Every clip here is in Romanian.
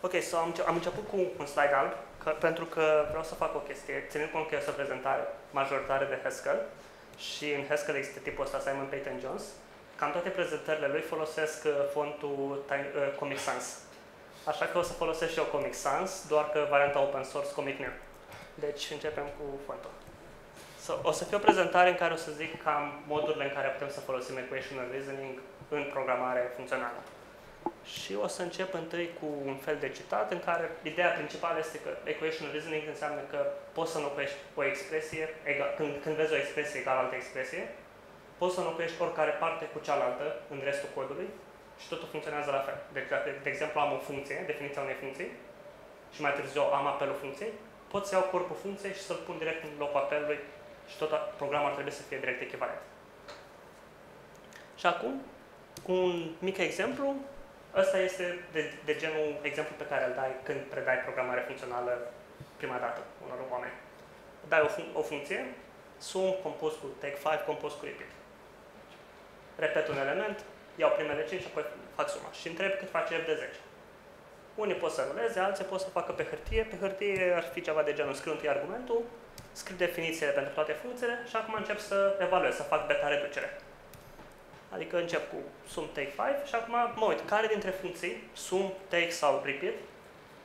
Ok, so am, am început cu un slide alb, că, pentru că vreau să fac o chestie, ținând cont că este o prezentare majoritară de Haskell și în Haskell există tipul ăsta Simon Peyton Jones, cam toate prezentările lui folosesc uh, fontul Time, uh, Comic Sans. Așa că o să folosesc și eu Comic Sans, doar că varianta open source Comic New. Deci începem cu fontul. So, o să fie o prezentare în care o să zic cam modurile în care putem să folosim equational reasoning în programare funcțională. Și o să încep întâi cu un fel de citat în care ideea principală este că equational reasoning înseamnă că poți să înlocuiești o expresie, egal, când, când vezi o expresie egală altă expresie, poți să înlocuiești oricare parte cu cealaltă în restul codului și totul funcționează la fel. Deci, de, de exemplu, am o funcție, definiția unei funcții, și mai târziu am apelul funcției, pot să iau corpul funcției și să-l pun direct în locul apelului și tot programul ar trebui să fie direct echivalent. Și acum, cu un mic exemplu, ăsta este de, de genul exemplu pe care îl dai când predai programare funcțională prima dată unor oameni. Dai o, fun- o funcție, sum compus cu take 5 compus cu repeat. Repet un element, iau primele 5 și apoi fac suma și întreb cât face f de 10. Unii pot să ruleze, alții pot să facă pe hârtie. Pe hârtie ar fi ceva de genul scriu întâi argumentul, scriu definițiile pentru toate funcțiile și acum încep să evaluez, să fac beta reducere. Adică încep cu sum take 5 și acum mă uit care dintre funcții, sum, take sau repeat,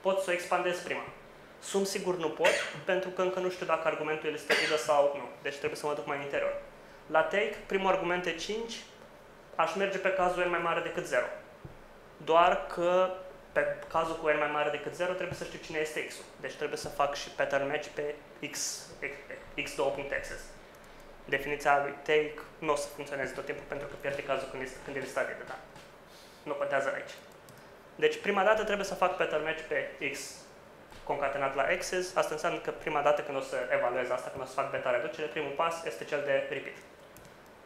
pot să o expandez prima. Sum sigur nu pot, pentru că încă nu știu dacă argumentul este idă sau nu. Deci trebuie să mă duc mai în interior. La take, primul argument e 5, aș merge pe cazul n mai mare decât 0. Doar că pe cazul cu n mai mare decât 0 trebuie să știu cine este x-ul. Deci trebuie să fac și pattern match pe x, x2.access. Definiția lui take nu o să funcționeze tot timpul pentru că pierde cazul când, este, când el este de da. Nu contează aici. Deci prima dată trebuie să fac pattern match pe x concatenat la access. Asta înseamnă că prima dată când o să evaluez asta, când o să fac beta reducere, primul pas este cel de repeat.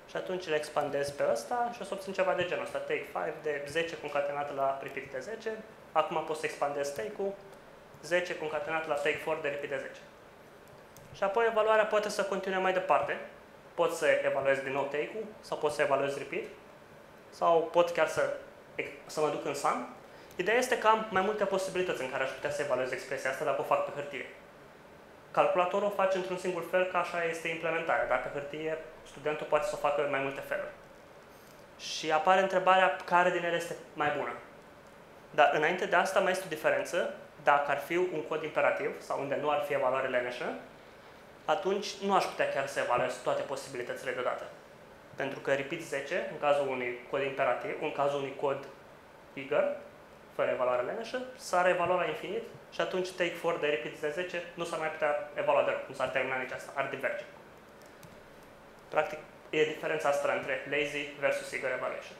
Și atunci le expandez pe ăsta și o să obțin ceva de genul ăsta. Take 5 de 10 concatenat la repeat de 10. Acum pot să expandez take-ul 10 concatenat la take 4 de repeat de 10. Și apoi evaluarea poate să continue mai departe. Pot să evaluez din nou take-ul sau pot să evaluez repeat sau pot chiar să, să mă duc în sum. Ideea este că am mai multe posibilități în care aș putea să evaluez expresia asta dacă o fac pe hârtie. Calculatorul o face într-un singur fel, că așa este implementarea. Dacă hârtie, studentul poate să o facă în mai multe feluri. Și apare întrebarea care din ele este mai bună. Dar înainte de asta mai este o diferență. Dacă ar fi un cod imperativ sau unde nu ar fi evaluare leneșă, atunci nu aș putea chiar să evaluez toate posibilitățile deodată. Pentru că repeat 10, în cazul unui cod imperativ, în cazul unui cod eager, fără evaluare leneșă, s-ar evalua la infinit și atunci take for de repeat de 10 nu s-ar mai putea evalua deloc, nu s-ar termina nici asta, ar diverge. Practic, e diferența asta între lazy versus eager evaluation.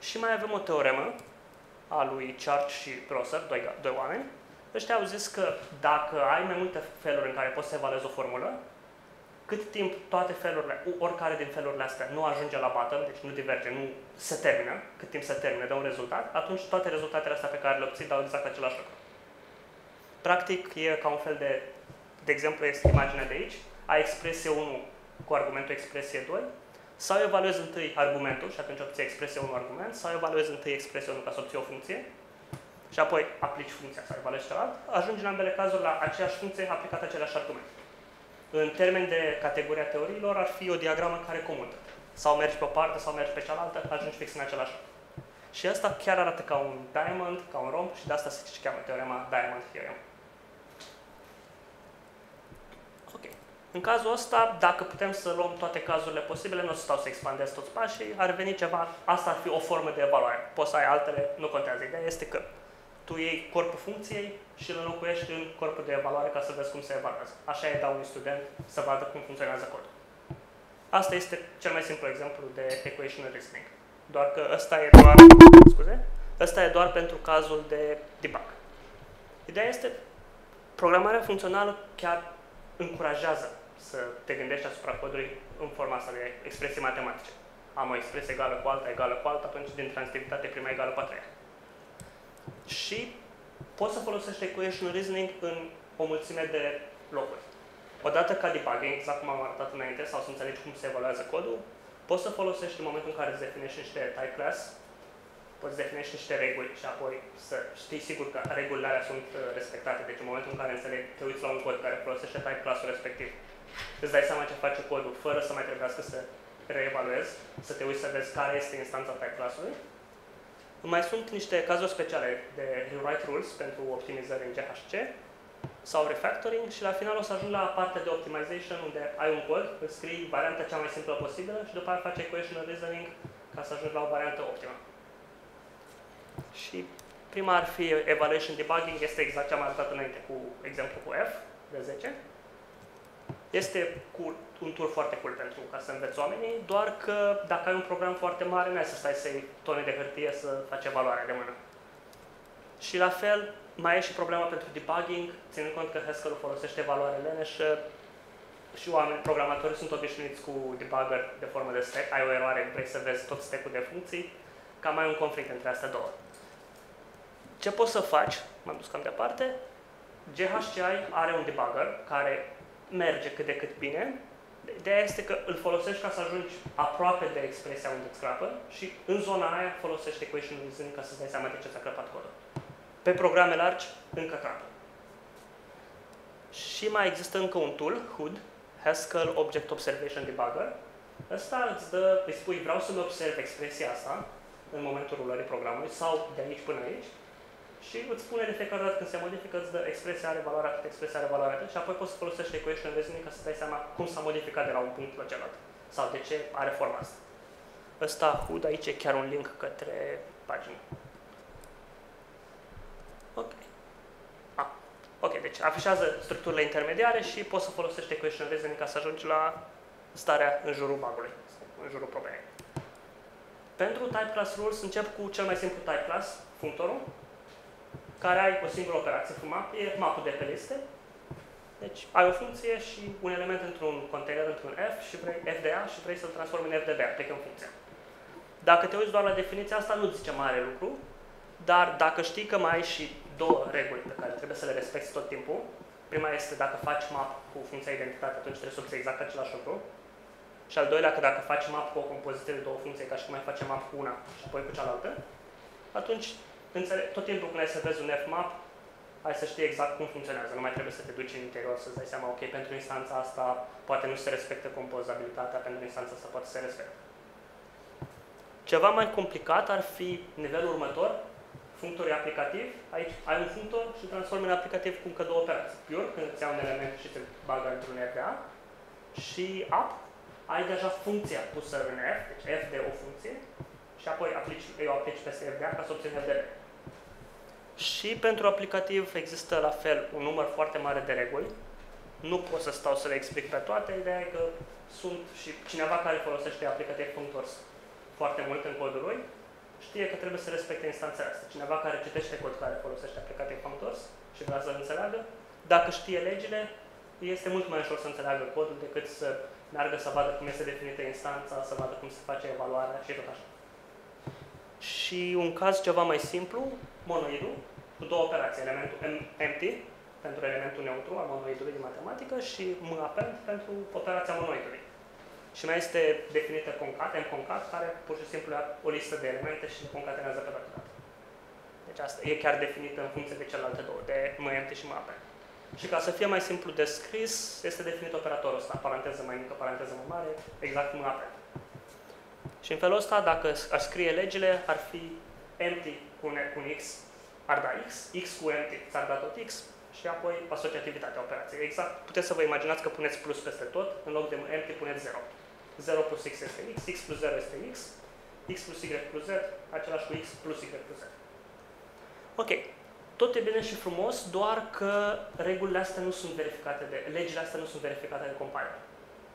Și mai avem o teoremă a lui Church și Grosser, doi, doi oameni. Ăștia au zis că dacă ai mai multe feluri în care poți să evaluezi o formulă, cât timp toate felurile, oricare din felurile astea nu ajunge la bottom, deci nu diverge, nu se termină, cât timp se termină, dă un rezultat, atunci toate rezultatele astea pe care le obții dau exact același lucru. Practic, e ca un fel de, de exemplu, este imaginea de aici, ai expresie 1 cu argumentul expresie 2, sau evaluezi întâi argumentul și atunci obții expresie 1 argument, sau evaluezi întâi expresie 1 ca să obții o funcție, și apoi aplici funcția sau evaluezi celălalt, ajungi în ambele cazuri la aceeași funcție aplicat același argument. În termen de categoria teoriilor, ar fi o diagramă care comută. Sau mergi pe o parte, sau mergi pe cealaltă, ajungi fix în același loc. Și asta chiar arată ca un diamond, ca un romb și de asta se cheamă teorema Diamond Theorem. Ok. În cazul ăsta, dacă putem să luăm toate cazurile posibile, nu o să stau să expandez toți pașii, ar veni ceva, asta ar fi o formă de evaluare. Poți să ai altele, nu contează. Ideea este că tu iei corpul funcției și îl înlocuiești în corpul de evaluare ca să vezi cum se evaluează. Așa e dau unui student să vadă cum funcționează codul. Asta este cel mai simplu exemplu de equation reasoning. Doar că ăsta e doar, scuze, ăsta e doar pentru cazul de debug. Ideea este, programarea funcțională chiar încurajează să te gândești asupra codului în forma asta de expresii matematice. Am o expresie egală cu alta, egală cu alta, atunci din tranzitivitate prima egală cu a treia și poți să folosești equation reasoning în o mulțime de locuri. Odată ca debugging, exact cum am arătat înainte, sau să înțelegi cum se evaluează codul, poți să folosești în momentul în care îți definești niște type class poți definești niște reguli și apoi să știi sigur că regulile alea sunt uh, respectate. Deci în momentul în care înțeleg, te uiți la un cod care folosește type clasul respectiv, îți dai seama ce face codul fără să mai trebuiască să reevaluezi, să te uiți să vezi care este instanța type clasului. Mai sunt niște cazuri speciale de rewrite rules pentru optimizări în GHC sau refactoring și la final o să ajung la partea de optimization unde ai un cod, îți scrii varianta cea mai simplă posibilă și după aceea faci equation reasoning ca să ajungi la o variantă optimă. Și prima ar fi evaluation debugging, este exact ce am arătat înainte cu exemplu cu F de 10. Este cu un tool foarte cool pentru ca să înveți oamenii, doar că dacă ai un program foarte mare, nu ai să stai să iei tone de hârtie să faci evaluarea de mână. Și la fel, mai e și problema pentru debugging, ținând cont că Haskell folosește valoare leneșă și oameni, programatori sunt obișnuiți cu debugger de formă de stack, ai o eroare, vrei să vezi tot stack-ul de funcții, cam mai un conflict între astea două. Ce poți să faci, m-am dus cam departe, GHCI are un debugger care merge cât de cât bine, Ideea este că îl folosești ca să ajungi aproape de expresia unde îți crapă și în zona aia folosește equation reasoning ca să-ți dai seama de ce ți-a crăpat codul. Pe programe largi, încă crapă. Și mai există încă un tool, HOOD, Haskell Object Observation Debugger. Ăsta îți dă, îi spui, vreau să-mi observ expresia asta în momentul rulării programului sau de aici până aici și îți spune de fiecare dată când se modifică, îți dă expresia are valoare atât, expresia are valoare atât și apoi poți să folosești equation reasoning ca să dai seama cum s-a modificat de la un punct la celălalt sau de ce are forma asta. Ăsta HUD aici e chiar un link către pagină. Ok. Ah. Ok, deci afișează structurile intermediare și poți să folosești equation reasoning ca să ajungi la starea în jurul bugului, în jurul problemei. Pentru type class rules încep cu cel mai simplu type class, functorul, care ai o singură operație, map, e mapul de pe liste. Deci ai o funcție și un element într-un container, într-un F și vrei FDA și vrei să-l transformi în FDB, pe o funcție. Dacă te uiți doar la definiția asta, nu zice mare lucru, dar dacă știi că mai ai și două reguli pe care trebuie să le respecti tot timpul, prima este dacă faci map cu funcția identitate, atunci trebuie să obții exact același lucru. Și al doilea, că dacă faci map cu o compoziție de două funcții, ca și cum ai face map cu una și apoi cu cealaltă, atunci înțeleg, tot timpul când ai să vezi un fmap, ai să știi exact cum funcționează. Nu mai trebuie să te duci în interior să-ți dai seama, ok, pentru instanța asta poate nu se respectă compozabilitatea, pentru instanța asta poate se respectă. Ceva mai complicat ar fi nivelul următor, functorii aplicativ. Aici ai un functor și transformi în aplicativ cu încă două operații. Pure, când îți iau un element și te bagă într-un RDA, și up, ai deja funcția pusă în F, deci F de o funcție, și apoi aplici, eu aplici peste FDA ca să obțin FDB. Și pentru aplicativ există la fel un număr foarte mare de reguli. Nu pot să stau să le explic pe toate, ideea e că sunt și cineva care folosește aplicativ functors foarte mult în codul lui, știe că trebuie să respecte instanțele astea. Cineva care citește cod care folosește aplicativ functors și vrea să-l înțeleagă, dacă știe legile, este mult mai ușor să înțeleagă codul decât să meargă să vadă cum este definită instanța, să vadă cum se face evaluarea și tot așa. Și un caz ceva mai simplu, monoidul, cu două operații, elementul empty pentru elementul neutru al monoidului din matematică și mappend pentru operația monoidului. Și mai este definită concat, mconcat, care pur și simplu ia o listă de elemente și le concatenează pe toate date. Deci asta e chiar definită în funcție de celelalte două, de mempty și mappend. Și ca să fie mai simplu de scris, este definit operatorul ăsta, paranteză mai mică, paranteză mai mare, exact cum mappend. Și în felul ăsta, dacă aș scrie legile, ar fi empty cu un, cu un x, ar da x, x cu empty ți-ar da tot x și apoi asociativitatea operației. Exact, puteți să vă imaginați că puneți plus peste tot, în loc de empty puneți 0. 0 plus x este x, x plus 0 este x, x plus y plus z, același cu x plus y plus z. Ok, tot e bine și frumos, doar că regulile astea nu sunt verificate de, legile astea nu sunt verificate de compiler.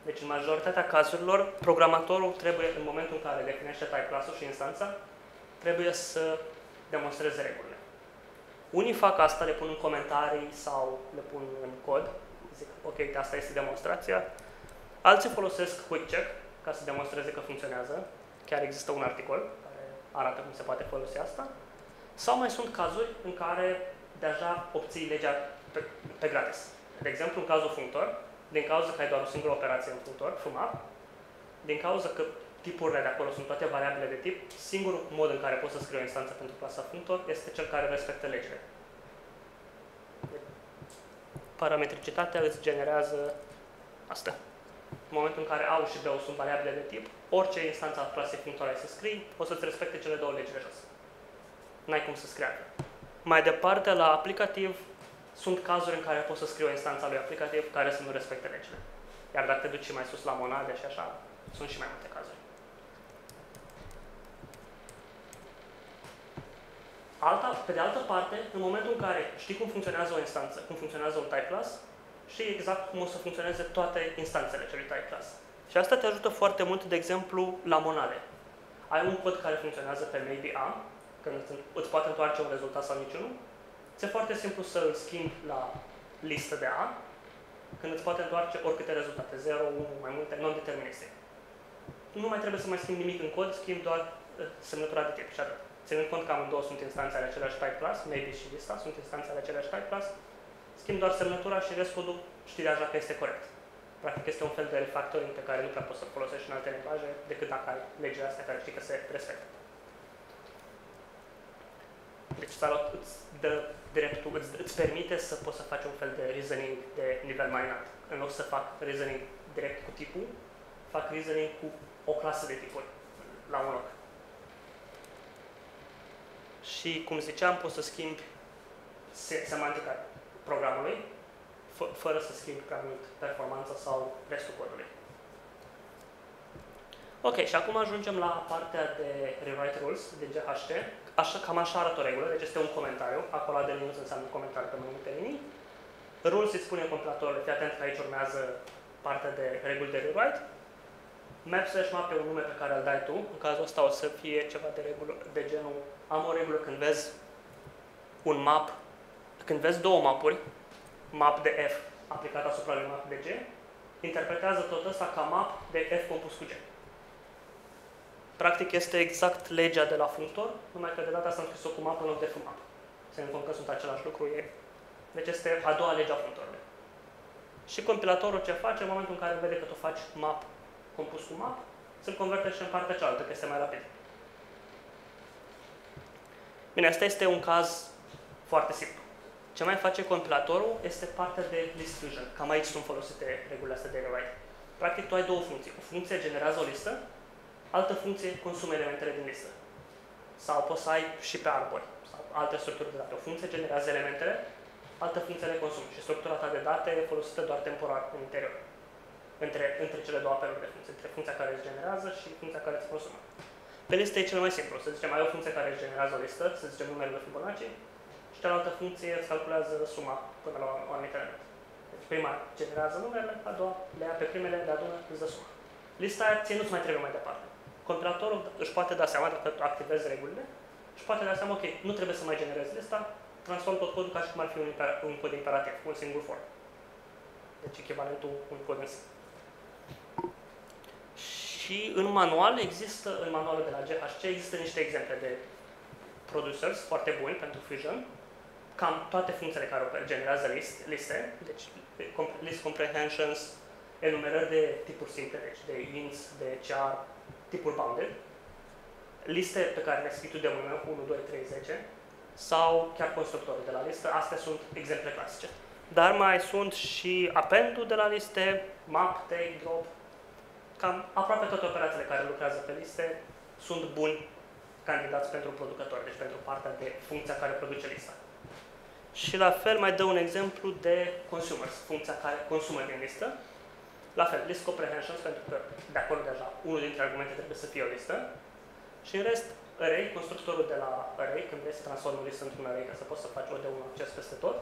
Deci, în majoritatea cazurilor, programatorul trebuie, în momentul în care definește type class și instanța, trebuie să demonstreze regulile. Unii fac asta, le pun în comentarii sau le pun în cod, zic, ok, asta este demonstrația. Alții folosesc quick check ca să demonstreze că funcționează. Chiar există un articol care arată cum se poate folosi asta. Sau mai sunt cazuri în care deja obții legea pe, pe gratis. De exemplu, în cazul functor, din cauza că ai doar o singură operație în functor, FUMAP, din cauza că tipurile de acolo sunt toate variabile de tip, singurul mod în care poți să scrii o instanță pentru clasa functor este cel care respectă legile. Parametricitatea îți generează asta. În momentul în care A și B sunt variabile de tip, orice instanță a clasei functor ai să scrii, o să-ți respecte cele două legi de jos. N-ai cum să scrii Mai departe, la aplicativ, sunt cazuri în care poți să scrii o instanță a lui aplicativ care să nu respecte legile. Iar dacă te duci mai sus la monade și așa, sunt și mai multe cazuri. Alta, pe de altă parte, în momentul în care știi cum funcționează o instanță, cum funcționează un type class, știi exact cum o să funcționeze toate instanțele celui type class. Și asta te ajută foarte mult, de exemplu, la monade. Ai un cod care funcționează pe maybe A, când îți poate întoarce un rezultat sau niciunul, ți-e foarte simplu să îl schimbi la listă de A, când îți poate întoarce oricâte rezultate, 0, 1, mai multe, non-deterministe. Nu mai trebuie să mai schimbi nimic în cod, schimbi doar uh, semnătura de tip și atât. Ținând cont că amândouă sunt instanțe ale același type class, maybe și lista sunt instanțe ale același type class, schimb doar semnătura și restul codul știi deja că este corect. Practic este un fel de refactoring pe care nu prea poți să folosești în alte limbaje decât dacă ai legile astea care știi că se respectă. Deci Salot îți dă dreptul, îți, îți permite să poți să faci un fel de reasoning de nivel mai înalt. În loc să fac reasoning direct cu tipul, fac reasoning cu o clasă de tipuri la un loc. Și, cum ziceam, poți să schimbi semantica programului fără să schimbi prea mult performanța sau restul codului. Ok, și acum ajungem la partea de rewrite rules de GHT. Așa, cam așa arată o regulă, deci este un comentariu. Acolo de linii înseamnă comentariu pe mai multe linii. Rules îi spune compilatorului, fii atent că aici urmează partea de reguli de rewrite. Map slash map e un nume pe care îl dai tu. În cazul ăsta o să fie ceva de, regulă, de genul am o regulă când vezi un map, când vezi două mapuri, map de F aplicat asupra unui map de G, interpretează tot ăsta ca map de F compus cu G. Practic este exact legea de la functor, numai că de data asta am scris-o cu map în loc de fmap. Să ne că sunt același lucru. E... Deci este a doua lege a functorului. Și compilatorul ce face în momentul în care vede că tu faci map compus cu map, se converte și în partea cealaltă, că este mai rapid. Bine, asta este un caz foarte simplu. Ce mai face compilatorul este partea de list fusion. Cam aici sunt folosite regulile astea de rewrite. Practic, tu ai două funcții. O funcție generează o listă Altă funcție consumă elementele din listă. Sau poți să ai și pe arbori sau alte structuri de date. O funcție generează elementele, altă funcție le consumă și structura ta de date e folosită doar temporar în interior. Între, între cele două apeluri de funcție, între funcția care îți generează și funcția care îți consumă. Pe listă e cel mai simplu. Să zicem, ai o funcție care îți generează o listă, să zicem numerele Fibonacci, și cealaltă funcție îți calculează suma până la o anumită element. Deci prima generează numerele, a doua le ia pe primele, le adună, îți dă suma. Lista aia ție nu-ți mai trebuie mai departe compilatorul își poate da seama, dacă activezi regulile, și poate da seama, ok, nu trebuie să mai generez lista, transform tot codul ca și cum ar fi un, un cod imperativ, un singur for. Deci echivalentul un cod în sine. Și în manual există, în manualul de la GHC există niște exemple de producers foarte buni pentru Fusion, cam toate funcțiile care generează list, liste, deci list comprehensions, enumerări de tipuri simple, deci de ints, de char, tipul bounded, liste pe care le scrii tu de mână, 1, 2, 3, 10, sau chiar constructorul de la listă. Astea sunt exemple clasice. Dar mai sunt și append de la liste, map, take, drop. Cam aproape toate operațiile care lucrează pe liste sunt buni candidați pentru producători, deci pentru partea de funcția care produce lista. Și la fel mai dă un exemplu de consumers, funcția care consumă din listă. La fel, list comprehensions, pentru că de acolo deja unul dintre argumente trebuie să fie o listă. Și în rest, array, constructorul de la array, când vrei să transformi o listă într-un array ca să poți să faci o de un acces peste tot.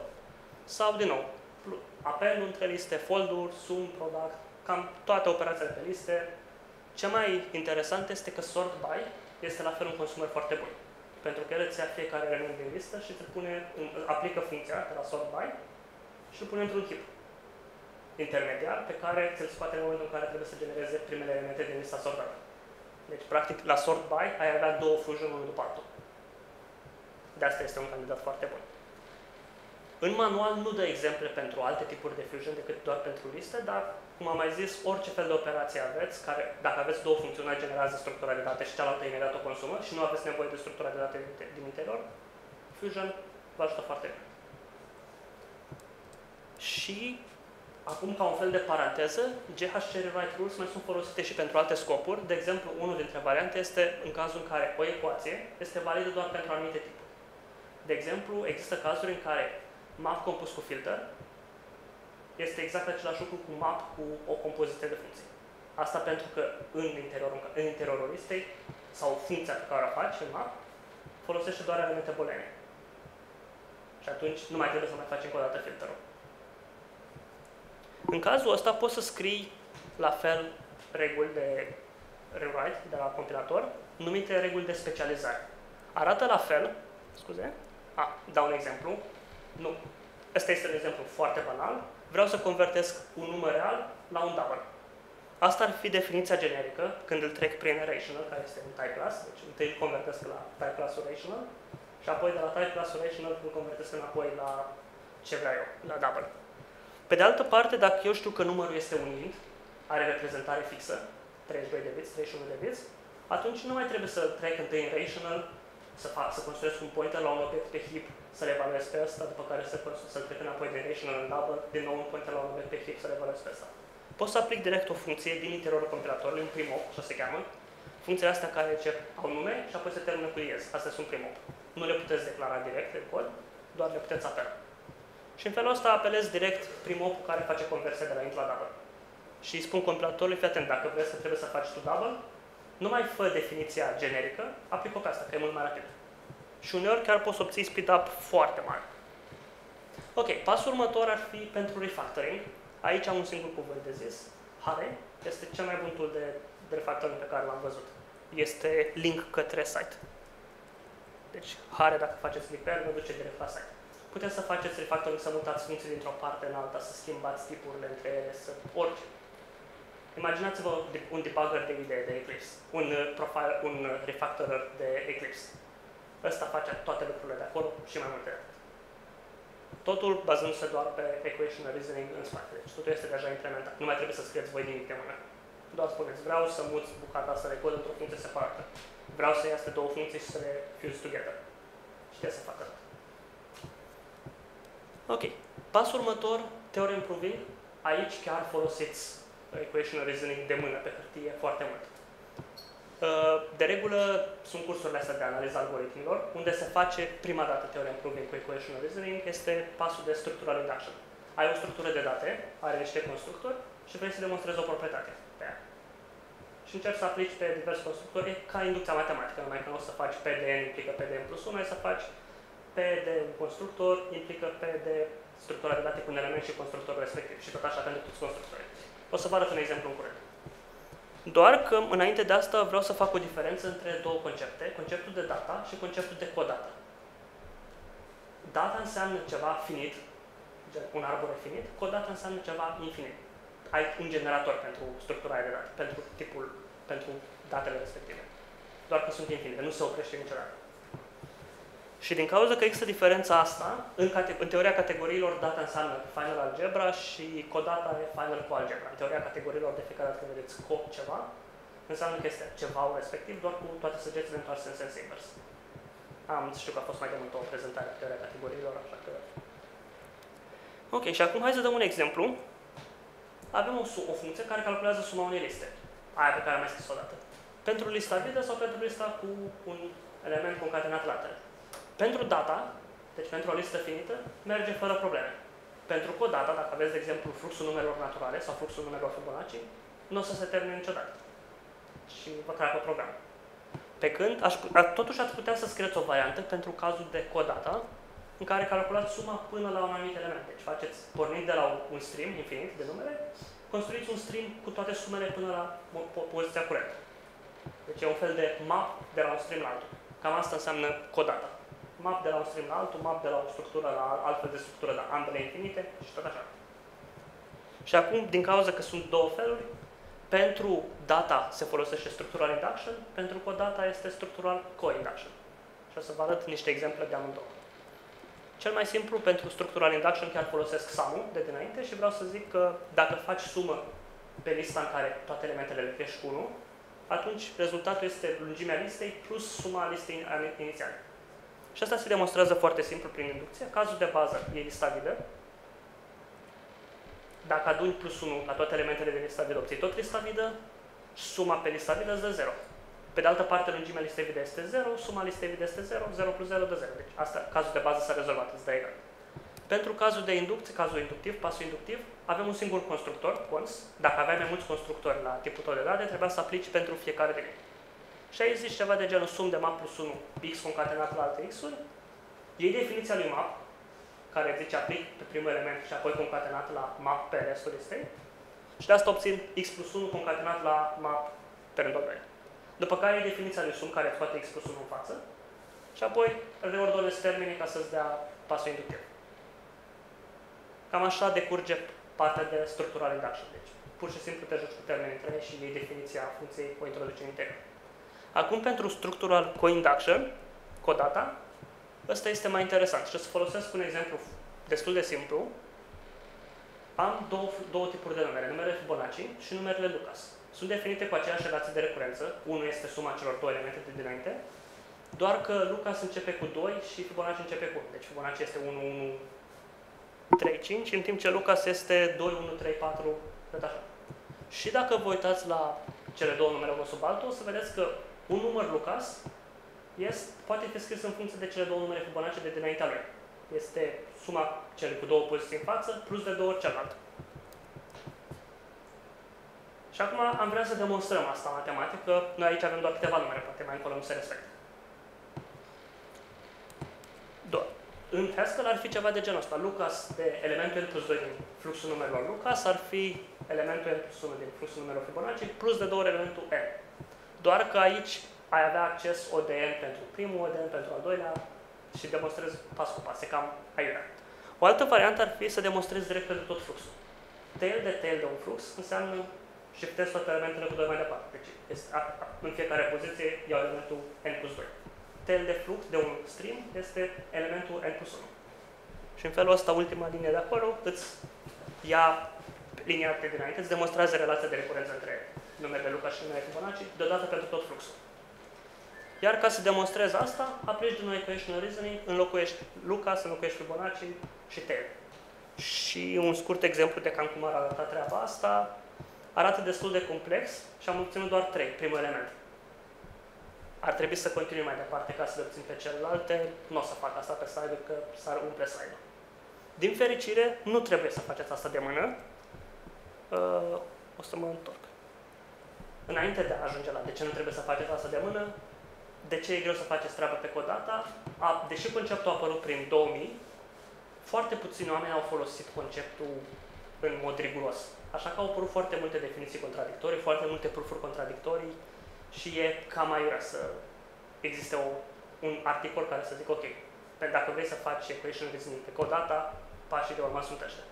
Sau, din nou, apel între liste, folduri, sum, product, cam toate operațiile pe liste. Ce mai interesant este că sort by este la fel un consumer foarte bun. Pentru că el îți ia fiecare element din listă și îți pune, aplică funcția de la sort by și îl pune într-un chip intermediar pe care ți-l scoate în momentul în care trebuie să genereze primele elemente din lista sortată. Deci, practic, la sort by ai avea două fusion unul după altul. De asta este un candidat foarte bun. În manual nu dă exemple pentru alte tipuri de fusion decât doar pentru liste, dar, cum am mai zis, orice fel de operație aveți, care, dacă aveți două funcțiuni, generează structura de date și cealaltă imediat o consumă și nu aveți nevoie de structura de date din interior, Fusion vă ajută foarte bine. Și Acum, ca un fel de paranteză, GHC Rewrite Rules mai sunt folosite și pentru alte scopuri. De exemplu, unul dintre variante este în cazul în care o ecuație este validă doar pentru anumite tipuri. De exemplu, există cazuri în care map compus cu filter este exact același lucru cu map cu o compoziție de funcții. Asta pentru că în interiorul, în interiorul listei sau funcția pe care o faci în map folosește doar elemente bolene. Și atunci nu mai trebuie să mai faci încă o dată filterul. În cazul ăsta poți să scrii la fel reguli de rewrite de la compilator, numite reguli de specializare. Arată la fel, scuze, a, dau un exemplu, nu, ăsta este un exemplu foarte banal, vreau să convertesc un număr real la un double. Asta ar fi definiția generică când îl trec prin rational, care este un type class, deci întâi îl convertesc la type class rational și apoi de la type class rational îl convertesc înapoi la ce vreau eu, la double. Pe de altă parte, dacă eu știu că numărul este un int, are reprezentare fixă, 32 de bits, 31 de bits, atunci nu mai trebuie să trec întâi în rational, să, fac, să construiesc un pointer la un obiect pe heap, să-l evaluez pe ăsta, după care să, să trec înapoi din rational în double, din nou un pointer la un obiect pe heap, să-l evaluez pe ăsta. Pot să aplic direct o funcție din interiorul compilatorului, un primop, așa se cheamă, funcțiile astea care încep au nume și apoi se termină cu yes. Astea sunt primop. Nu le puteți declara direct în cod, doar le puteți apela. Și în felul ăsta apelez direct primul care face conversia de la int la double. Și îi spun compilatorului, fii atent, dacă vrei să trebuie să faci tu double, nu mai fă definiția generică, aplică pe asta, că e mult mai rapid. Și uneori chiar poți obții speed-up foarte mare. Ok, pasul următor ar fi pentru refactoring. Aici am un singur cuvânt de zis. Hare este cel mai bun tool de, de refactoring pe care l-am văzut. Este link către site. Deci, Hare, dacă faceți click pe el, vă duce direct la site puteți să faceți refactoring, să mutați funcții dintr-o parte în alta, să schimbați tipurile între ele, să orice. Imaginați-vă un debugger de idee de Eclipse, un, uh, profile, un uh, refactorer de Eclipse. Ăsta face toate lucrurile de acolo și mai multe. Totul bazându-se doar pe equation reasoning în spate. Deci totul este deja implementat. Nu mai trebuie să scrieți voi nimic de mână. Doar spuneți, vreau să muți bucata asta de cod într-o funcție separată. Vreau să iasă două funcții și să le fuse together. Știți să facă asta. Ok. Pasul următor, Theorem Proving. Aici chiar folosiți Equation Reasoning de mână pe hârtie foarte mult. Uh, de regulă sunt cursurile astea de analiză algoritmilor, unde se face prima dată Theorem Proving cu Equation Reasoning, este pasul de structural induction. Ai o structură de date, are niște constructori și vrei să demonstrezi o proprietate pe ea. Și încerci să aplici pe diverse constructori, ca inducția matematică, numai că nu o să faci P de n implică P de n plus 1, ai să faci P de un constructor implică P de structura de date cu un element și constructorul respectiv și tot așa pentru toți constructorii. O să vă arăt un exemplu în curând. Doar că înainte de asta vreau să fac o diferență între două concepte, conceptul de data și conceptul de codata. Data înseamnă ceva finit, un arbore finit, codata înseamnă ceva infinit. Ai un generator pentru structura de date, pentru tipul, pentru datele respective. Doar că sunt infinite, nu se oprește niciodată. Și din cauza că există diferența asta, în, în teoria categoriilor, data înseamnă final algebra și codata e final cu algebra. În teoria categoriilor, de fiecare dată când vedeți co ceva, înseamnă că este ceva respectiv, doar cu toate săgețile întoarse în sens invers. Am știu că a fost mai de mult o prezentare a teoria categoriilor, așa că... Ok, și acum hai să dăm un exemplu. Avem o, o funcție care calculează suma unei liste. Aia pe care am mai scris o dată. Pentru lista vidă sau pentru lista cu un element concatenat lateral. Pentru data, deci pentru o listă finită, merge fără probleme. Pentru codata, dacă aveți, de exemplu, fluxul numerelor naturale sau fluxul numerelor Fibonacci, nu o să se termine niciodată. Și vă cracă program. Pe când, aș, totuși ați putea să scrieți o variantă pentru cazul de codata, în care calculați suma până la un anumit element. Deci faceți, pornind de la un stream infinit de numere, construiți un stream cu toate sumele până la poziția curentă. Deci e un fel de map de la un stream la altul. Cam asta înseamnă codata map de la un stream la altul, map de la o structură la altfel de structură, dar ambele infinite și tot așa. Și acum, din cauza că sunt două feluri, pentru data se folosește structural induction, pentru că data este structural co-induction. Și o să vă arăt niște exemple de amândouă. Cel mai simplu pentru structural induction chiar folosesc sum de dinainte și vreau să zic că dacă faci sumă pe lista în care toate elementele le crești cu 1, atunci rezultatul este lungimea listei plus suma listei inițiale. Și asta se demonstrează foarte simplu prin inducție. Cazul de bază e lista vidă. Dacă aduni plus 1 la toate elementele din lista vidă, obții tot lista vidă, suma pe lista vidă îți dă 0. Pe de altă parte, lungimea listei vide este 0, suma listei vide este 0, 0 plus 0 dă 0. Deci asta, cazul de bază s-a rezolvat, îți dă egal. Pentru cazul de inducție, cazul inductiv, pasul inductiv, avem un singur constructor, cons. Dacă aveai mai mulți constructori la tipul tău de date, trebuia să aplici pentru fiecare din ei. Și aici zici ceva de genul sum de map plus 1, x concatenat la alte x-uri, iei definiția lui map, care zice aplic pe primul element și apoi concatenat la map pe restul listei, și de asta obțin x plus 1 concatenat la map pe rândul 2. După care e definiția lui sum care scoate x plus 1 în față și apoi reordonezi termenii ca să-ți dea pasul inductiv. Cam așa decurge partea de structural induction. Deci, pur și simplu te joci cu termenii între și iei definiția funcției o introduci în interior. Acum, pentru structural co-induction, codata, ăsta este mai interesant. Și o să folosesc un exemplu destul de simplu. Am două, două tipuri de numere, numerele Fibonacci și numerele Lucas. Sunt definite cu aceeași relație de recurență. Unul este suma celor două elemente de dinainte, doar că Lucas începe cu 2 și Fibonacci începe cu 1. Deci Fibonacci este 1, 1, 3, 5, în timp ce Lucas este 2, 1, 3, 4, tot așa. Și dacă vă uitați la cele două numere unul sub altul, o să vedeți că un număr Lucas este, poate fi scris în funcție de cele două numere Fibonacci de dinaintea lui. Este suma celui cu două poziții în față plus de două ori celălalt. Și acum am vrea să demonstrăm asta matematic, că noi aici avem doar câteva numere, poate mai încolo nu se respectă. Doar. În Haskell ar fi ceva de genul ăsta. Lucas de elementul n plus 2 din fluxul numerelor Lucas ar fi elementul n plus 1 din fluxul numerelor Fibonacci plus de 2 ori elementul n. Doar că aici ai avea acces o de n pentru primul, o de n pentru al doilea și demonstrezi pas cu pas. E cam aiurea. O altă variantă ar fi să demonstrezi direct pentru tot fluxul. Tail de tail de un flux înseamnă shiftezi toate elementele cu 2 mai departe. Deci este, a, a, în fiecare poziție iau elementul n plus 2 tel de flux de un stream este elementul n plus 1. Și în felul ăsta, ultima linie de acolo îți ia linia de dinainte, îți demonstrează relația de recurență între numerele Lucas și numele Fibonacci, deodată pentru tot fluxul. Iar ca să demonstrezi asta, aplici din nou equation reasoning, înlocuiești Lucas, înlocuiești Fibonacci și tail. Și un scurt exemplu de cam cum ar arăta treaba asta, arată destul de complex și am obținut doar trei, primul element ar trebui să continui mai departe ca să le obțin pe celelalte. Nu o să fac asta pe slide că s-ar umple slide-ul. Din fericire, nu trebuie să faceți asta de mână. Uh, o să mă întorc. Înainte de a ajunge la de ce nu trebuie să faceți asta de mână, de ce e greu să faceți treaba pe codata, a, deși conceptul a apărut prin 2000, foarte puțini oameni au folosit conceptul în mod riguros. Așa că au apărut foarte multe definiții contradictorii, foarte multe proof contradictorii, și e cam aiurea să existe o, un articol care să zic, ok, dacă vrei să faci equation reasoning pe codata, pașii de urmat sunt ăștia.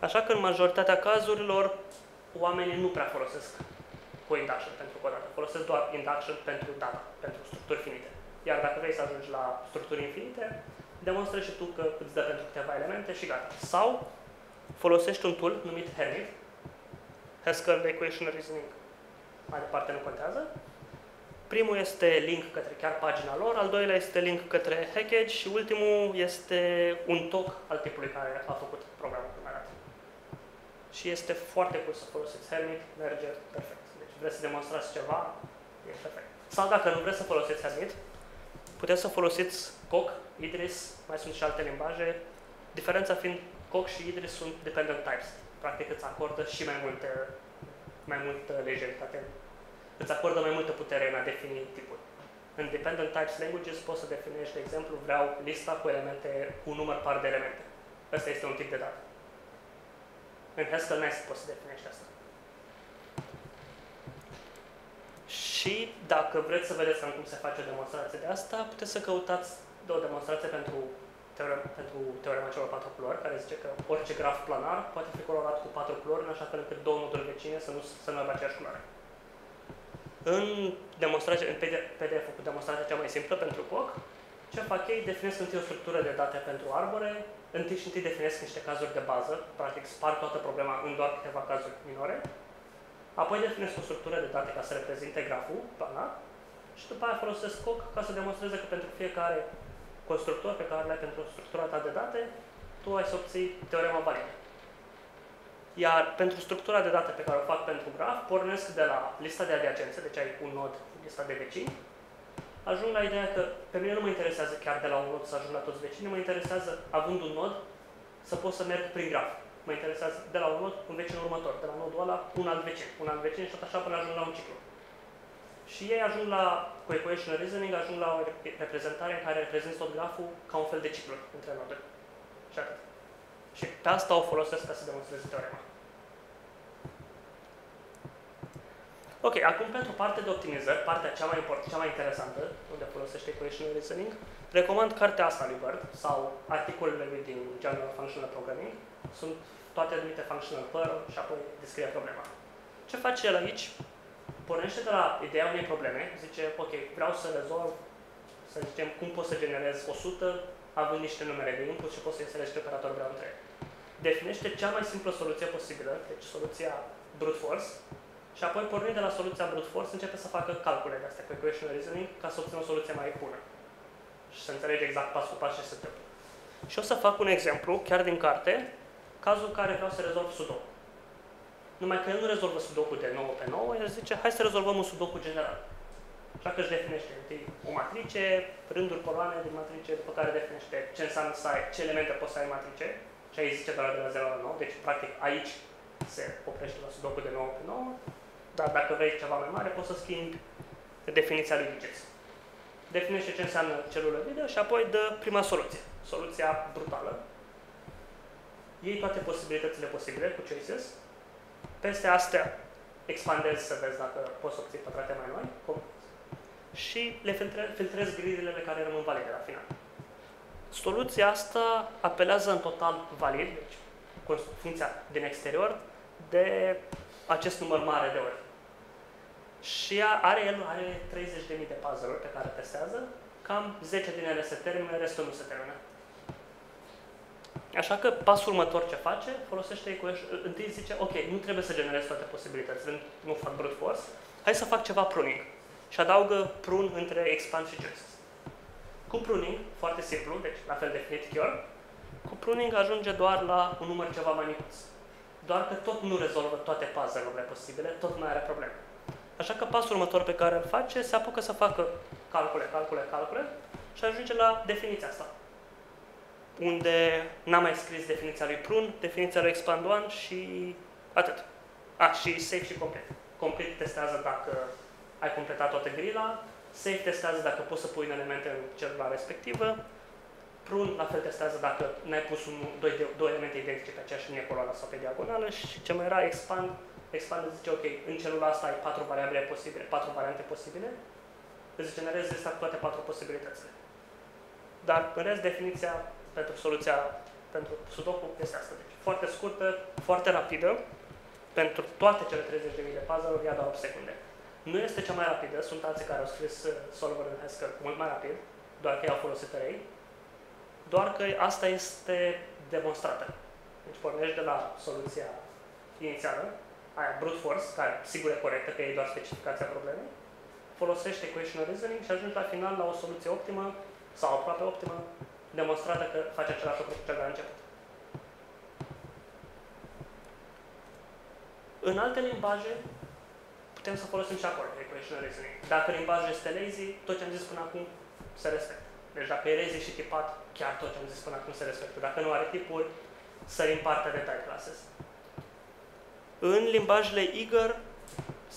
Așa că în majoritatea cazurilor, oamenii nu prea folosesc co-induction pentru codata, folosesc doar induction pentru data, pentru structuri finite. Iar dacă vrei să ajungi la structuri infinite, demonstrezi și tu că îți dă pentru câteva elemente și gata. Sau folosești un tool numit Hermit, Haskell Equation Reasoning mai departe nu contează. Primul este link către chiar pagina lor, al doilea este link către Hackage și ultimul este un talk al tipului care a făcut programul cum arată. Și este foarte cool să folosiți Hermit, merge perfect. Deci vreți să demonstrați ceva, e perfect. Sau dacă nu vreți să folosiți Hermit, puteți să folosiți Coq, Idris, mai sunt și alte limbaje. Diferența fiind Coq și Idris sunt dependent types. Practic îți acordă și mai multe mai multă lejeritate îți acordă mai multă putere în a defini tipuri. În Dependent Types Languages poți să definești, de exemplu, vreau lista cu elemente, cu un număr par de elemente. Ăsta este un tip de dată. În Haskell n poți să definești asta. Și dacă vreți să vedeți cum se face o demonstrație de asta, puteți să căutați de o demonstrație pentru, teorema, pentru teorema celor patru culori, care zice că orice graf planar poate fi colorat cu patru culori, în așa fel încât două noduri vecine să nu, să nu aibă aceeași culoare. În demonstrație, în PDF cu demonstrația cea mai simplă pentru COC, Ce fac ei? Definesc întâi o structură de date pentru arbore, întâi și întâi definesc niște cazuri de bază, practic spar toată problema în doar câteva cazuri minore, apoi definesc o structură de date ca să reprezinte graful planat și după aia folosesc COC ca să demonstreze că pentru fiecare constructor pe care le ai pentru structura ta de date, tu ai să obții teorema validă. Iar pentru structura de date pe care o fac pentru graf, pornesc de la lista de adiacențe, deci ai un nod, lista de vecini, ajung la ideea că pe mine nu mă interesează chiar de la un nod să ajung la toți vecinii, mă interesează, având un nod, să pot să merg prin graf. Mă interesează de la un nod un vecin următor, de la nodul ăla un alt vecin, un alt vecin și tot așa până ajung la un ciclu. Și ei ajung la, cu equation reasoning, ajung la o reprezentare în care reprezintă tot graful ca un fel de ciclu între noduri. Și atât. Și pe asta o folosesc ca să demonstrez teorema. Ok, acum pentru partea de optimizări, partea cea mai importantă, cea mai interesantă, unde folosește equation reasoning, recomand cartea asta lui Bird sau articolele lui din General Functional Programming. Sunt toate numite functional Pearl și apoi descrie problema. Ce face el aici? Pornește de la ideea unei probleme, zice, ok, vreau să rezolv, să zicem, cum pot să generez 100 având niște numere de input și pot să instalez ce operator vreau între Definește cea mai simplă soluție posibilă, deci soluția brute force, și apoi, pornind de la soluția brute force, începe să facă calcule de astea cu equation reasoning ca să obțină o soluție mai bună. Și să înțelege exact pas cu pas ce se întâmplă. Și o să fac un exemplu, chiar din carte, cazul în care vreau să rezolv sudoku. Numai că el nu rezolvă sudoku de 9 pe 9, el zice, hai să rezolvăm un sudoku general. Așa că își definește întâi o matrice, rânduri coloane din matrice, după care definește ce înseamnă să ai, ce elemente poți să ai în matrice, și aici zice doar de la 0 la 9, deci practic aici se oprește la sudoku de 9 pe 9, dar dacă vrei ceva mai mare, poți să schimbi definiția lui digits. Definește ce înseamnă celulă video și apoi dă prima soluție. Soluția brutală. Iei toate posibilitățile posibile cu choices. Peste astea expandezi să vezi dacă poți să obții pătrate mai noi și le filtrezi gridile care rămân valide la final. Soluția asta apelează în total valid, deci funcția din exterior, de acest număr mare de ori. Și ea are, el are 30.000 de puzzle-uri pe care testează, cam 10 din ele se termină, restul nu se termină. Așa că pasul următor ce face, folosește equation, întâi zice, ok, nu trebuie să generez toate posibilitățile, nu fac brute force, hai să fac ceva pruning. Și adaugă prun între expand și choices. Cu pruning, foarte simplu, deci la fel de fit cure, cu pruning ajunge doar la un număr ceva mai mic doar că tot nu rezolvă toate puzzle-urile posibile, tot mai are probleme. Așa că pasul următor pe care îl face, se apucă să facă calcule, calcule, calcule și ajunge la definiția asta. Unde n-am mai scris definiția lui prun, definiția lui expand one și atât. A, și safe și complete. Complete testează dacă ai completat toată grila, safe testează dacă poți să pui un element în celula respectivă, Prun la fel testează dacă n-ai pus un, doi, doi elemente identice pe aceeași linie coloană sau pe diagonală și ce mai era expand, expand zice ok, în celula asta ai patru variabile posibile, patru variante posibile, îți generezi lista cu toate patru posibilitățile. Dar în rest definiția pentru soluția pentru Sudoku este asta. Deci foarte scurtă, foarte rapidă, pentru toate cele 30.000 de puzzle-uri ia doar 8 secunde. Nu este cea mai rapidă, sunt alții care au scris uh, solver în Haskell mult mai rapid, doar că ei au folosit array, doar că asta este demonstrată. Deci pornești de la soluția inițială, aia brute force, care sigur e corectă, că e doar specificația problemei, folosește equation reasoning și ajungi la final la o soluție optimă sau aproape optimă, demonstrată că face același lucru cu cel de la început. În alte limbaje, putem să folosim și acolo equation reasoning. Dacă limbajul este lazy, tot ce am zis până acum se respectă. Deci dacă e lazy și tipat, chiar tot ce am zis până acum se respectă. Dacă nu are tipuri, sărim partea de type classes. În limbajele eager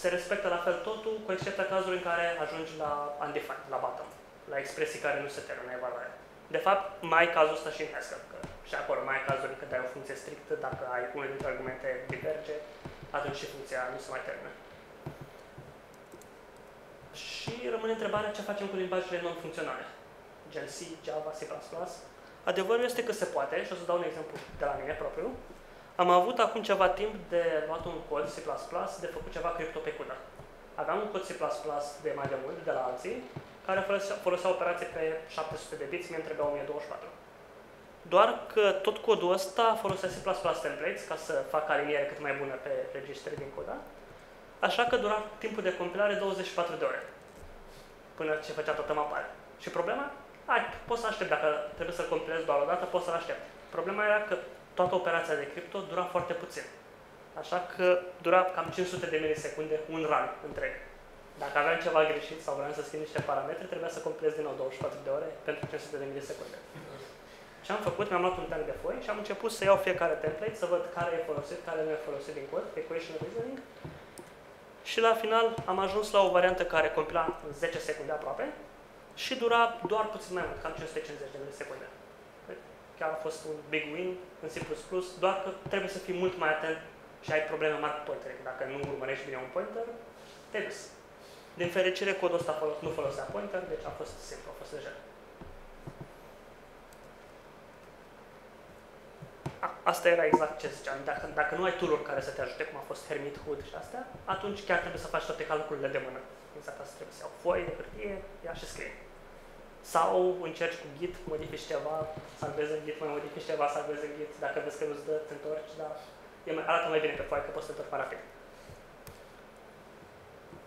se respectă la fel totul, cu excepția cazului în care ajungi la undefined, la bottom, la expresii care nu se termină evaluarea. De fapt, mai ai cazul ăsta și în Haskell, că și acolo mai ai cazul când ai o funcție strictă, dacă ai unul dintre argumente diverge, atunci și funcția nu se mai termină. Și rămâne întrebarea ce facem cu limbajele non-funcționale. Gen C, Java, C++. Adevărul este că se poate, și o să dau un exemplu de la mine propriu. Am avut acum ceva timp de luat un cod C++, de făcut ceva cripto pe CUDA. Aveam un cod C++ de mai de mult, de la alții, care folosea, folosea operație pe 700 de bits, mie îmi trebuia 1024. Doar că tot codul ăsta folosea C++ templates ca să facă aliniere cât mai bună pe registre din coda, așa că dura timpul de compilare 24 de ore până ce făcea toată maparea. Și problema? Hai, poți să aștept, dacă trebuie să compilezi doar o dată, poți să-l aștept. Problema era că toată operația de cripto dura foarte puțin. Așa că dura cam 500 de milisecunde un run întreg. Dacă aveam ceva greșit sau vreau să schimb niște parametri, trebuia să compilez din nou 24 de ore pentru 500 de milisecunde. Ce am făcut? Mi-am luat un tank de foi și am început să iau fiecare template, să văd care e folosit, care nu e folosit din cod, equation reasoning. Și la final am ajuns la o variantă care compila în 10 secunde aproape și dura doar puțin mai mult, cam 550 de milisecunde. Chiar a fost un big win în C++, doar că trebuie să fii mult mai atent și ai probleme mari cu pointer. Dacă nu urmărești bine un pointer, te dus. Din fericire, codul ăsta nu folosea pointer, deci a fost simplu, a fost lejer. asta era exact ce ziceam. Dacă, dacă nu ai tool care să te ajute, cum a fost Hermit Hood și astea, atunci chiar trebuie să faci toate calculele de mână. Exact asta trebuie să iau foi de hârtie, ia și scrie. Sau încerci cu Git, modifici ceva, salvezi în Git, mai modifici ceva, salvezi în Git, dacă vezi că nu-ți dă, te întorci, dar e mai, arată mai bine pe foaie că poți să te întorci mai rapid.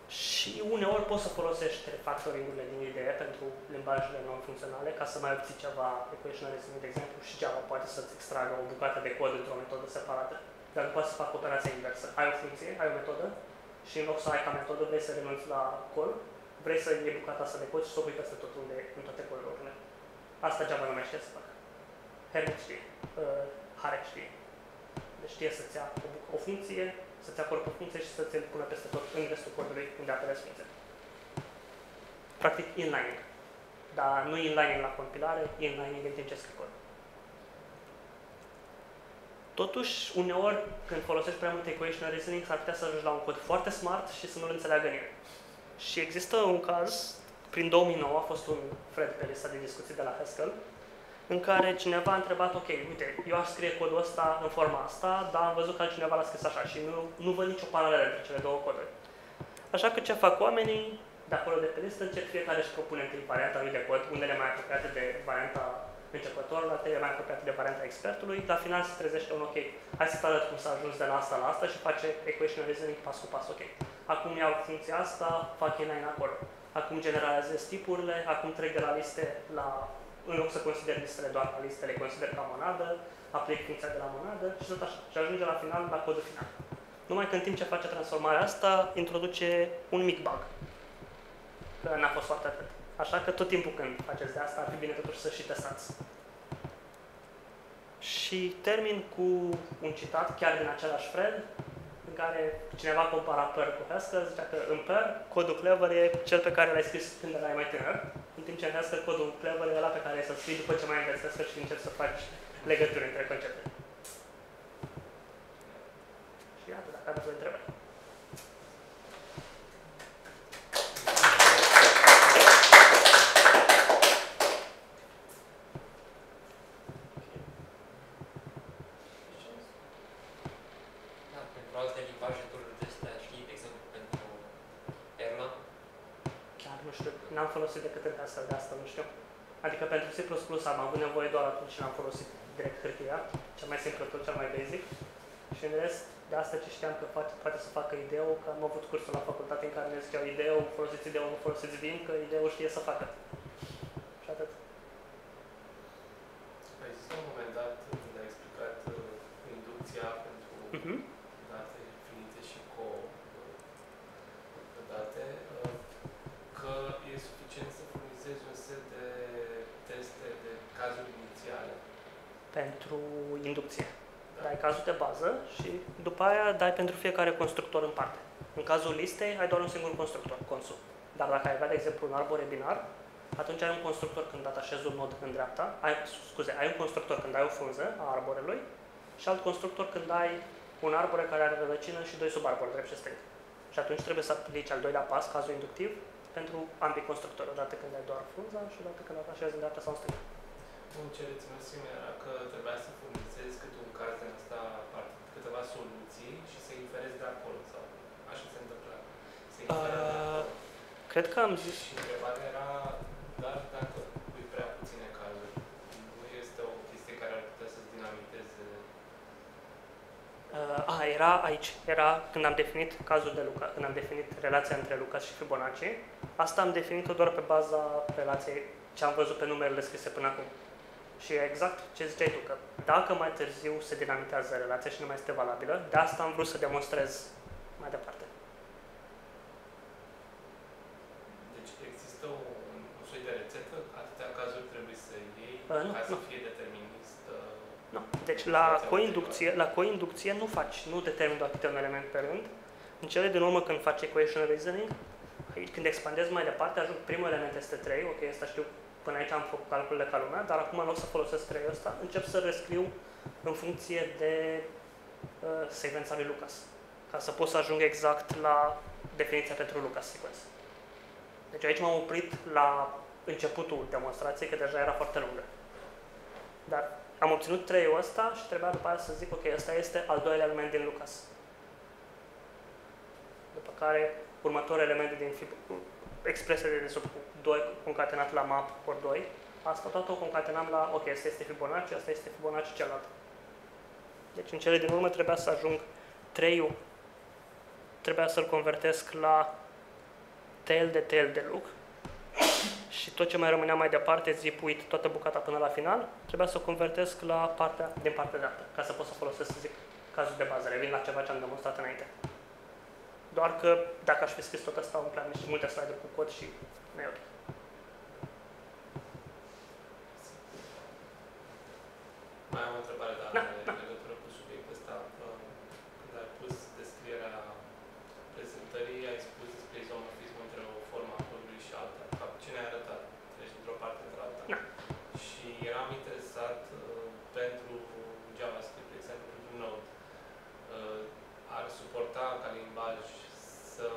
Și uneori poți să folosești refactoring-urile din IDE pentru limbajele non-funcționale ca să mai obții ceva equation reasoning, de exemplu, și Java poate să-ți extragă o bucată de cod într-o metodă separată. Dar nu poți să faci operația inversă. Ai o funcție, ai o metodă și în loc să ai ca metodă, vrei să renunți la cod, vrei să iei bucata asta de cod și să o pui peste tot unde, în toate codurile. Asta Java numește să facă. Hermit știe, uh, Hare știe. Deci știe să-ți ia o, o funcție, să-ți acorde o funcție și să-ți pună peste tot în restul codului unde apelezi funcție. Practic inlining. Dar nu inlining la compilare, inlining în timp ce scrii cod. Totuși, uneori, când folosești prea multe equation reasoning, s-ar putea să ajungi la un cod foarte smart și să nu-l înțeleagă nimeni. Și există un caz, prin 2009 a fost un thread pe lista de discuții de la Haskell, în care cineva a întrebat, ok, uite, eu aș scrie codul ăsta în forma asta, dar am văzut că altcineva l-a scris așa și nu, nu văd nicio paralelă între cele două coduri. Așa că ce fac oamenii de acolo de pe listă, încerc fiecare își propune întâi varianta lui de cod, unele mai apropiate de varianta începătorului, altele mai apropiate de varianta expertului, la final se trezește un ok, hai să arăt cum s-a ajuns de la asta la asta și face equation reasoning pas cu pas ok. Acum iau funcția asta, fac inline acolo. Acum generalizez tipurile, acum trec de la liste la în loc să consider listele doar ca liste, le consider ca monadă, aplic funcția de la monadă și tot așa. Și ajunge la final, la codul final. Numai că în timp ce face transformarea asta, introduce un mic bug. Că n-a fost foarte atât. Așa că tot timpul când faceți de asta, ar fi bine totuși să și testați. Și termin cu un citat chiar din același thread, în care cineva compara Perl cu Haskell, zicea că în Perl, codul clever e cel pe care l-ai scris când erai mai tânăr, în timp ce în Haskell codul clever e ăla pe care să scrii după ce mai înveți și încerci să faci legături între concepte. Și iată, dacă aveți o întrebare. n-am folosit decât în casă de asta, nu știu. Adică pentru C++ am avut nevoie doar atunci și am folosit direct hârtia, cel mai simplu tot, cel mai basic. Și în rest, de asta ce știam că poate, poate să facă ideo, că am avut cursul la facultate în care ne ziceau ideo, folosiți ideo, nu folosiți Vim, că ideo știe să facă. Și atât. Există un moment dat când ai explicat uh, inducția pentru uh-huh. date finite și co-date, uh, că e suficient să furnizezi un set de teste de cazuri inițiale. Pentru inducție. Da. Dai cazul de bază și după aia dai pentru fiecare constructor în parte. În cazul listei ai doar un singur constructor, consum. Dar dacă ai avea, de exemplu, un arbore binar, atunci ai un constructor când atașezi un nod în dreapta, ai, scuze, ai un constructor când ai o frunză a arborelui și alt constructor când ai un arbore care are rădăcină și doi subarbori, drept și stâng. Și atunci trebuie să aplici al doilea pas, cazul inductiv, pentru ambii constructori, odată când ai doar frunza și odată când atașezi în dreapta sau în stânga. În ce reținuți era că trebuia să furnizezi câte un caz din asta, câteva soluții și să inferezi de acolo sau așa se întâmpla. Se uh, cred că am zis... Și întrebarea era, dar dacă pui prea puține cazuri, nu este o chestie care ar putea să-ți dinamiteze? Uh, a, era aici, era când am definit cazul de Luca, când am definit relația între Lucas și Fibonacci, asta am definit-o doar pe baza relației ce am văzut pe numerele scrise până acum. Și exact ce ziceai tu, că dacă mai târziu se dinamitează relația și nu mai este valabilă, de asta am vrut să demonstrez mai departe. Deci există un, un soi de rețetă? Atâtea cazuri trebuie să iei Uh, nu, ca să nu. fie determinist? Uh, Nu. Deci la coinducție, la coinducție nu faci, nu determini doar câte un element pe rând. În cele din urmă când faci equation reasoning, aici, când expandezi mai departe, ajung primul element este 3, ok, asta știu, până aici am făcut calculele ca lumea, dar acum în loc să folosesc 3 ăsta, încep să rescriu în funcție de uh, secvența lui Lucas, ca să pot să ajung exact la definiția pentru Lucas sequence. Deci aici m-am oprit la începutul demonstrației, că deja era foarte lungă. Dar am obținut treiul ăsta și trebuia după aia să zic, ok, ăsta este al doilea element din Lucas. După care următorul element din fib- expresia de desubt cu 2 concatenat la map ori 2, asta tot o concatenam la, ok, asta este Fibonacci, asta este Fibonacci celălalt. Deci în cele din urmă trebuia să ajung 3 trebuia să-l convertesc la tail de tail de look și tot ce mai rămânea mai departe, zip uit toată bucata până la final, trebuia să o convertesc la partea din partea dreaptă, ca să pot să folosesc, să zic, cazul de bază. Revin la ceva ce am demonstrat înainte. Doar că dacă aș fi scris tot asta, îmi plan niște multe slide-uri cu cod și nu e ok. Mai am o întrebare, dar Da, are legătură cu subiectul ăsta. Uh, Când ai pus descrierea prezentării, ai spus despre izomorfismul între o formă a codului și alta. De fapt, ce ne-ai arătat? Treci dintr-o parte într-alta. Da. Și eram interesat uh, pentru JavaScript, de exemplu, pentru Node. Uh, ar suporta ca limbaj să...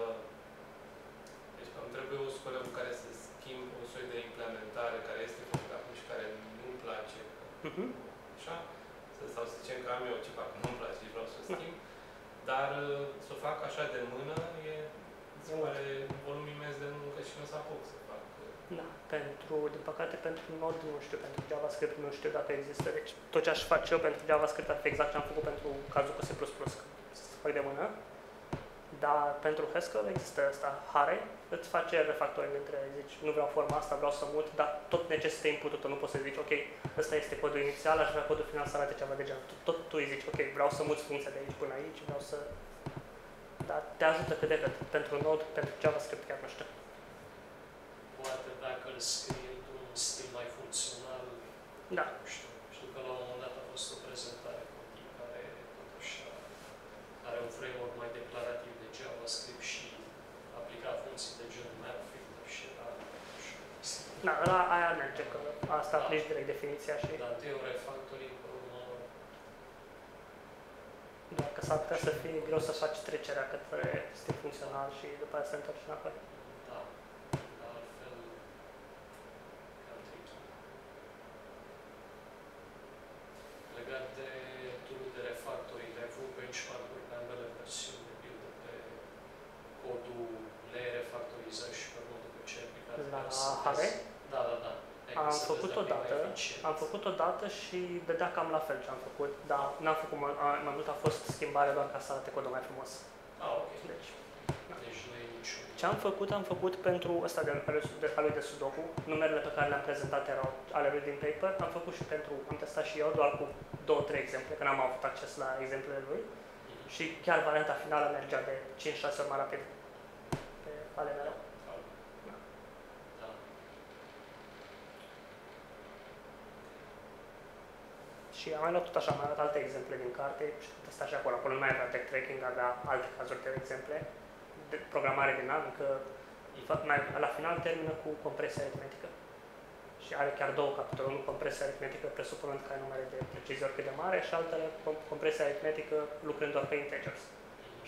Deci îmi trebuie o școală cu care să schimb un soi de implementare care este făcut acum și care nu-mi place. Mhm. Așa? Să- Sau să zicem că am eu ceva, că nu-mi place și vreau să o Da. schimb. Dar uh, să o fac așa de mână e, mi se E pare un volum imens de muncă și nu să apuc să fac. uh, Da, pentru, din păcate pentru Node nu știu, pentru JavaScript nu știu dacă există. Deci tot ce aș face eu pentru JavaScript ar fi exact ce am făcut pentru cazul cu C++, să fac de mână. Dar pentru Haskell există asta, Hare, îți face refactoring între, zici, nu vreau forma asta, vreau să mut, dar tot necesită input-ul tău, nu poți să zici, ok, ăsta este codul inițial, aș vrea codul final să arate ceva de genul. Tot, tot tu îi zici, ok, vreau să muți funcția de aici până aici, vreau să... Dar te ajută cât de cât. Pentru Node, pentru JavaScript chiar nu știu. Poate dacă îl scrie într-un stil mai funcțional, Da. nu știu. Știu că la un moment dat a fost o prezentare cu un tip care totuși are un framework mai declarativ de JavaScript și aplica funcții de gen map filter și era, nu știu, stil. Da, la aia merge, că asta aplici direct definiția și Dar întâi o refactoring pe urmă, doar că s-ar putea să fie greu să faci trecerea către stil funcțional și după aia să te întorci înapoi. da, dar altfel cam tricky. Legat de tool de refactoring, ai făcut benchmark-uri pe ambele versiuni, de pildă pe codul le refactorizări și pe modul după ce ai aplicat La ca să Hare? vezi- Da, da, da. Ai Am ca să făcut vezi dacă e mai odată, eficient. am făcut o dată și dădea cam la fel ce am făcut, dar n-am făcut mai, a- mai mult, a fost schimbare doar ca să arate codul mai frumos. Ah, ok. Deci, Deci nu e niciun... ce am făcut, am făcut pentru ăsta de, de, de, al lui de Sudoku, numerele pe care le-am prezentat erau ale lui din paper, am făcut și pentru, am testat și eu doar cu două, trei exemple, că n-am avut acces la exemplele lui Mhm. și chiar varianta finală mergea de 5-6 ori mai rapid pe ale mele. Da. Și am mai luat tot așa, am mai luat alte exemple din carte și am testat și acolo. Acolo nu mai avea backtracking, avea alte cazuri de exemple. De programare dinamică, fa- mai, la final termină cu compresia aritmetică. Și are chiar două capitole, unul compresia aritmetică presupunând că ai numere de precizie oricât de mare și altele com- compresia aritmetică lucrând doar pe integers.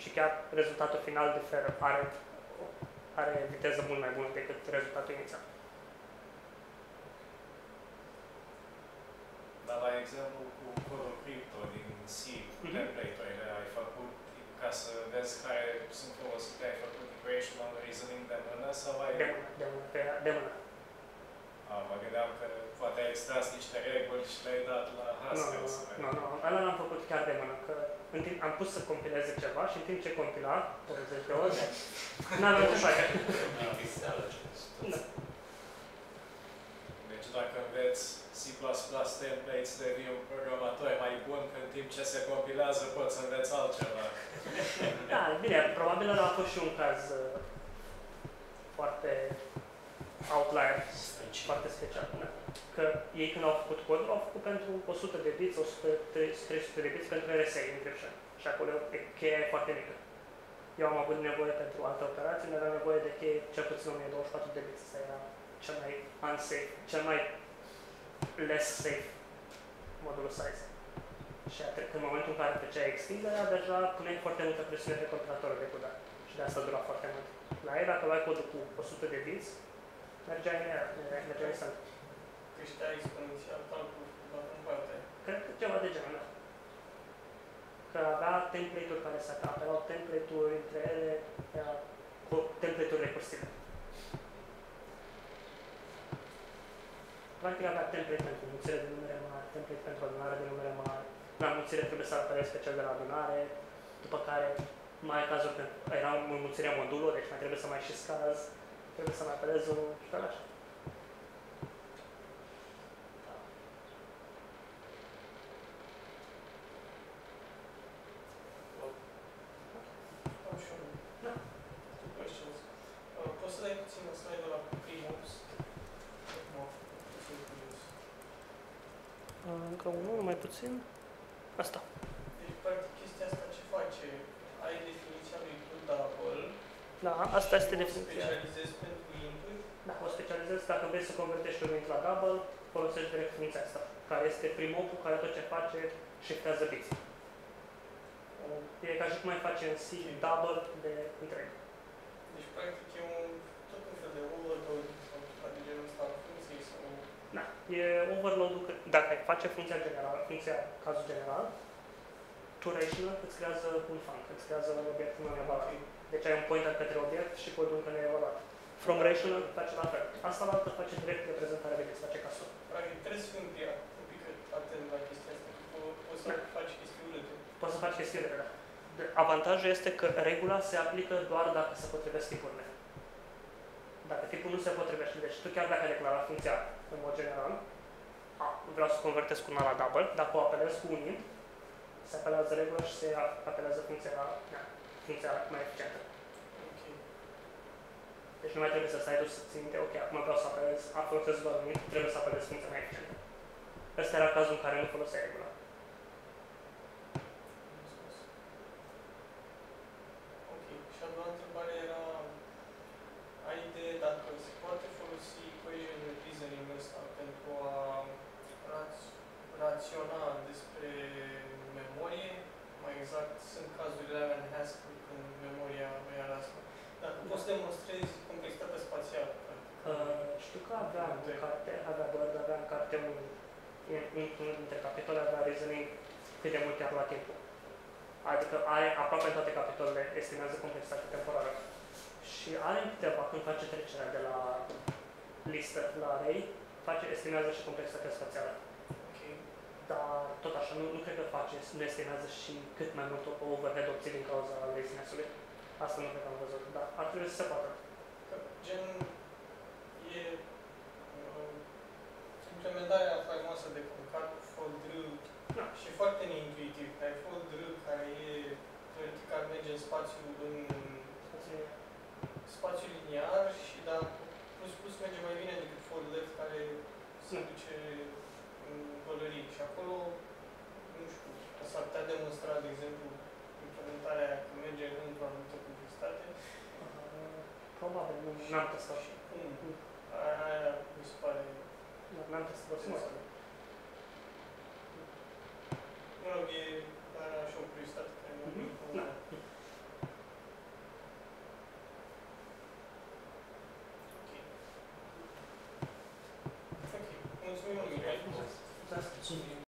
Și chiar rezultatul final diferă, are, are viteză mult mai bună decât rezultatul inițial. Dar la exemplu cu codul crypto din C, cu Mhm. template-urile, ai făcut ca să vezi care sunt folosite, ai făcut equational reasoning de mână sau ai... De mână, de mână, pe, de mână. A, mă gândeam că poate ai extras niște reguli și le-ai dat la Nu, Haskell nu, să vezi. nu, nu, ăla l-am făcut chiar de mână, că în timp, am pus să compileze ceva și în timp ce compila, 20 de ore, n-am avut ce face. Viseală ce Da. Deci dacă înveți C++ templates, devii un programator mai bun, că în timp ce se compilează poți să înveți altceva. Da, bine, probabil ăla a fost și un caz uh, foarte outlier, foarte special. Da. Că ei când au făcut codul, au făcut pentru 100 de bits, 100, 300 de bits pentru RSA encryption. Și acolo e- cheia e foarte mică. Eu am avut nevoie pentru alte operații, mi aveam nevoie de cheie cel puțin 1024 de bits. Asta era cel mai unsafe, cel mai less safe modulul size. Și atunci, în momentul în care făceai extinderea, deja puneai foarte multă presiune pe compilatorul de codare. Și de asta dura foarte mult. La ei, dacă luai codul cu 100 de bits, mergea în ea, mergea instant. Creștea exponențial calculul dacă în parte. Cred că ceva de genul ăla. Că avea template-uri care se apelau template-uri între ele, era cu template-uri recursive. Practic avea template pentru mulțire de numere mari, template pentru adunare de numere mari. La mulțire trebuie să apelezi pe cel de la adunare, după care mai ai cazuri când era înmulțirea modulului, deci mai trebuie să mai și scaz, trebuie să mai apelezi unul și pe așa. Am și un Da. two questions. Uh, Poți să dai puțin o slide la Primops? Acum, puțin curios. Încă unul, mai puțin. Asta. Deci, practic, chestia asta ce face? Ai definiția lui cu double. Da, asta este și o definiția. specializezi pentru inturi. Dacă o specializezi, dacă vrei să convertești un int la double, folosești direct definiția asta, care este primopul care tot ce face shiftează bits. E ca și cum ai face în C double de întreg. Deci, practic, e un, tot un fel de overload sau ceva de genul ăsta al funcției sau... Da, e overload-ul, că dacă ai face funcția generală, funcția cazul general, to rational îți creează un func, îți creează un obiect nu evaluat. Deci ai un pointer către obiect și codul încă neevaluat. From rational face la fel. Asta la altă face direct reprezentarea de bits, face casă. Practic, trebuie să fii un pic, un pic atent la chestia asta, că po- poți să Da. faci chestii urâte. Poți să faci chestiile da. De- Avantajul este că regula se aplică doar dacă se potrivesc tipurile. Dacă tipul nu se potrivește, deci tu chiar dacă ai declarat funcția în mod general, a, vreau să convertesc una la double, dacă o apelez cu un int, se apelează regula și se a- apelează funcția, da, funcția mai eficientă. Ok. Deci nu mai trebuie să stai tu să ții minte, ok, acum vreau să apelez, a folosesc doar un int, trebuie să apelez funcția mai eficientă. Ăsta era cazul în care nu foloseai regula. Înțeles. Ok. Și a doua întrebare era, ai idee dacă se poate folosi equation reasoning ăsta pentru a raț- raționa despre memorie? Mai exact, sunt cazurile alea în Haskell când memoria nu e alasă. Dacă poți să demonstrezi complexitatea spațială, practic. Uh, știu că avea în carte, avea Bird, avea în carte un, un- unul dintre capitole avea reasoning cât de mult te-a luat timpul. Adică are aproape în toate capitolele estimează complexitatea temporală. Și are în câteva, când face trecerea de la listă la array, face, estimează și complexitatea spațială. Ok. Dar tot așa, nu, nu cred că face, nu estimează și cât mai mult overhead obțin din cauza laziness-ului. Asta nu cred că am văzut, dar ar trebui să se poată. Că gen e uh, implementarea faimoasă de concat for drill Da. și foarte neintuitiv. Ai for drill care e teoretic ar merge în spațiu în spațiu liniar și dar plus plus merge mai bine decât for left care se Da. duce în pălării și acolo nu știu, s-ar putea demonstra, de exemplu, implementarea aia că merge într-o anumită complexitate Uh, probabil, nu, n-am testat. și cum aia, aia mi se pare Nu, N-am testat, o să mă uit. Mă rog, e era așa o curiozitate care mă Mhm, mm da. Ok. Ok. Mulțumim mult, Mihai. Mulțumesc.